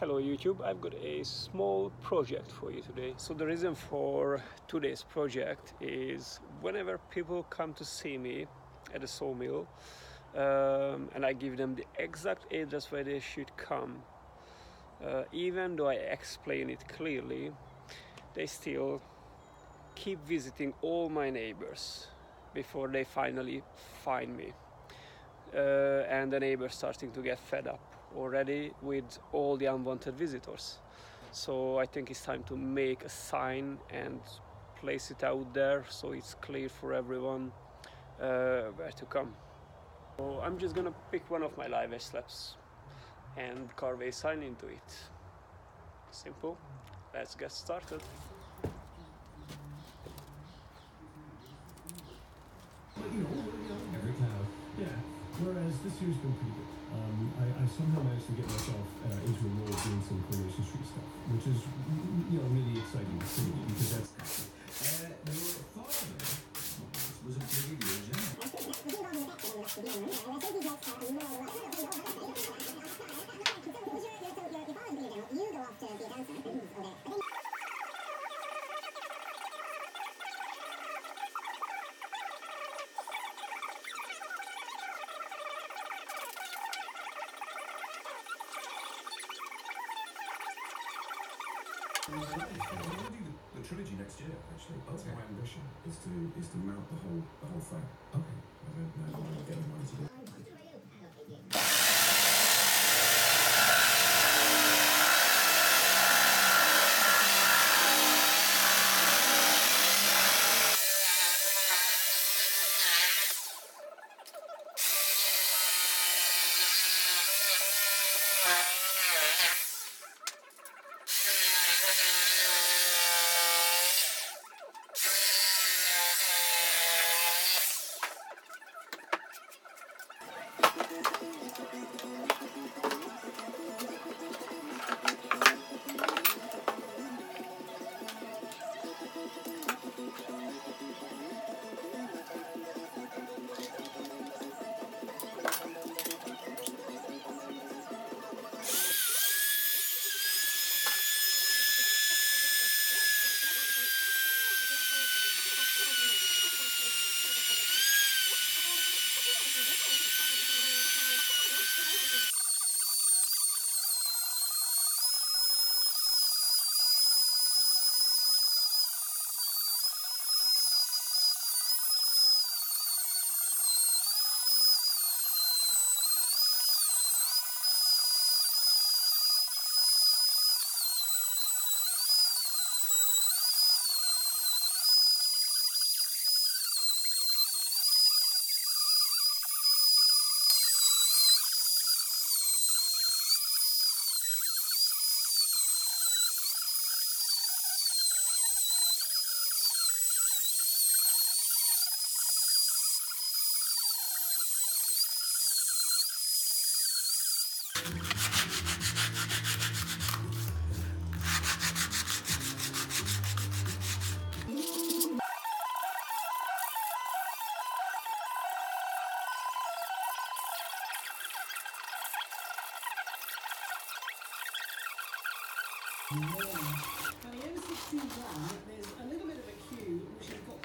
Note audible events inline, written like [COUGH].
Hello YouTube, I've got a small project for you today. So the reason for today's project is whenever people come to see me at the sawmill um, and I give them the exact address where they should come, uh, even though I explain it clearly, they still keep visiting all my neighbors before they finally find me. Uh, and the neighbors starting to get fed up already with all the unwanted visitors. So I think it's time to make a sign and place it out there so it's clear for everyone uh, where to come. So I'm just gonna pick one of my live slabs and carve a sign into it. Simple. Let's get started. every. Yeah. Whereas this year's been pretty good. Um, I, I somehow managed to get myself uh, into a role of doing some Coronation Street stuff, which is, you know, really exciting to me because that's. Uh, your father was a brigadier general. [LAUGHS] I'm going to do the, the trilogy next year, actually. That's my ambition, is to is to mount the whole the whole thing. Okay. I don't know when I'll get the money to do By the M16 plan, there's a little bit of a queue which have got